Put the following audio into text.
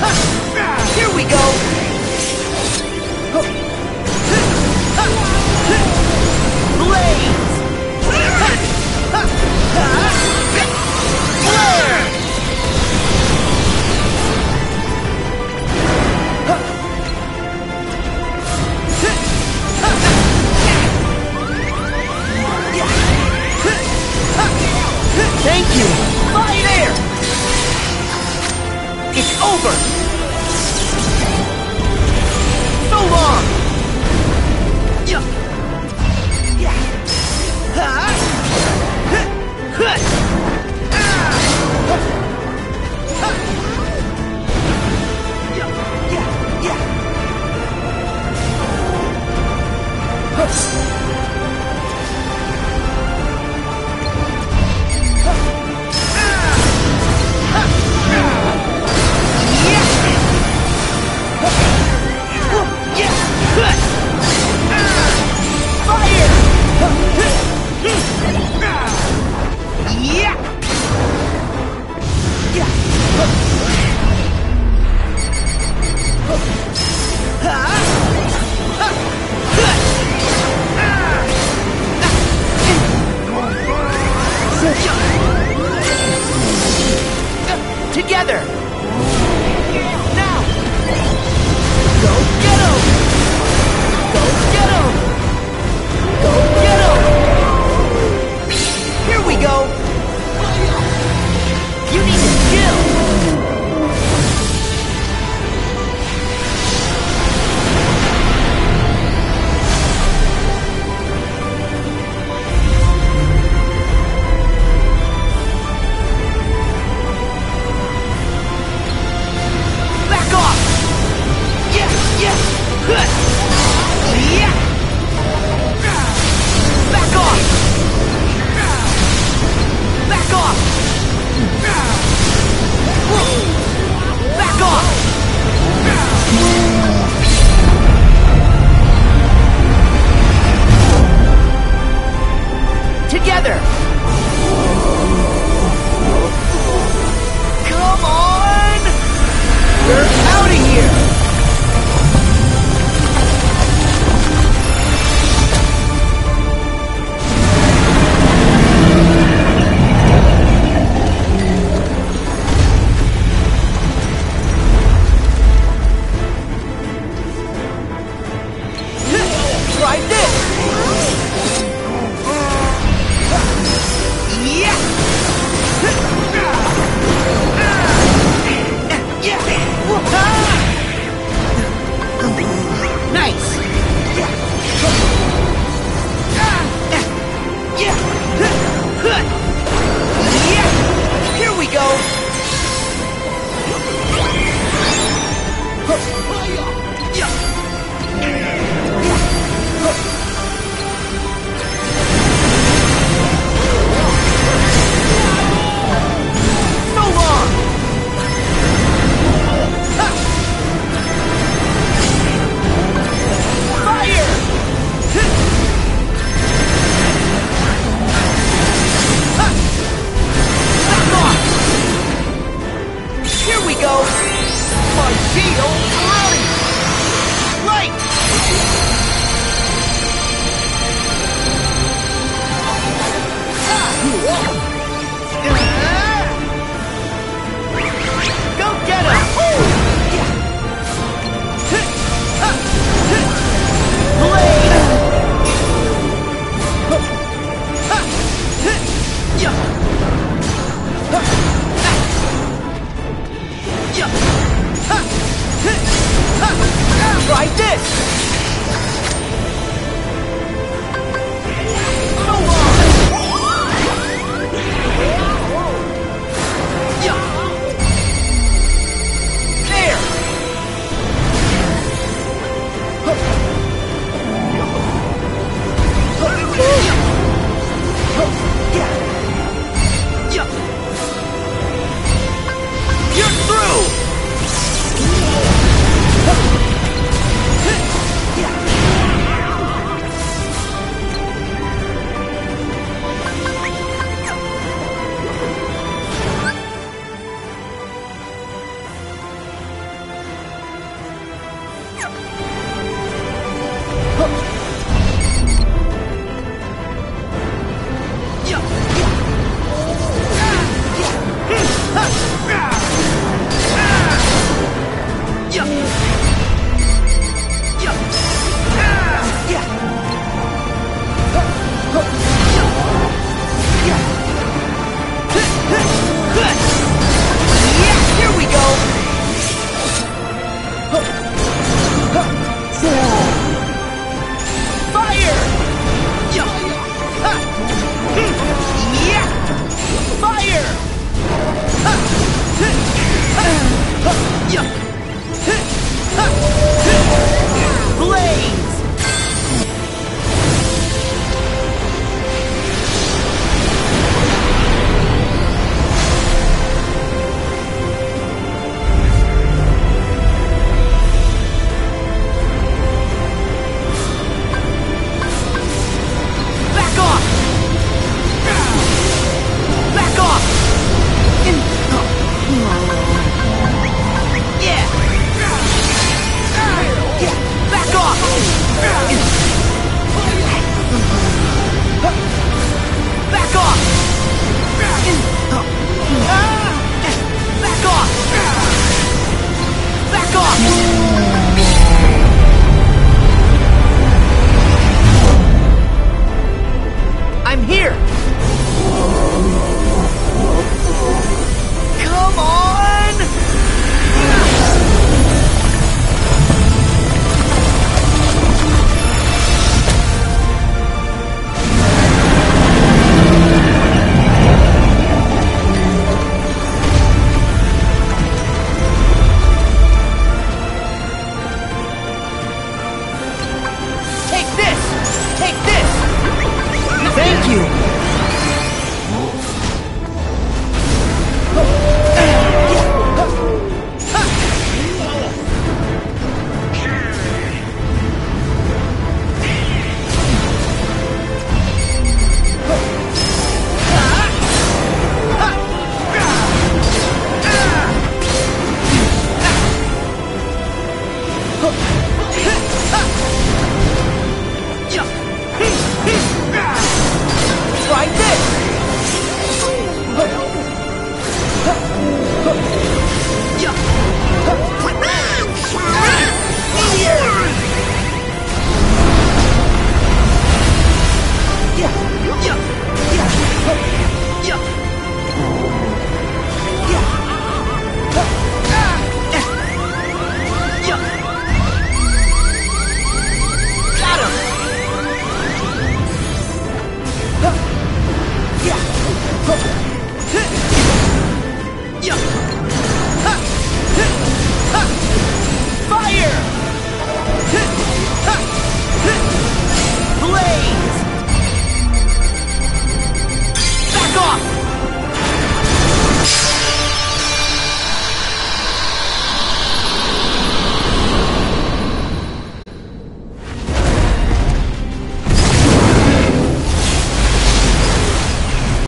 哈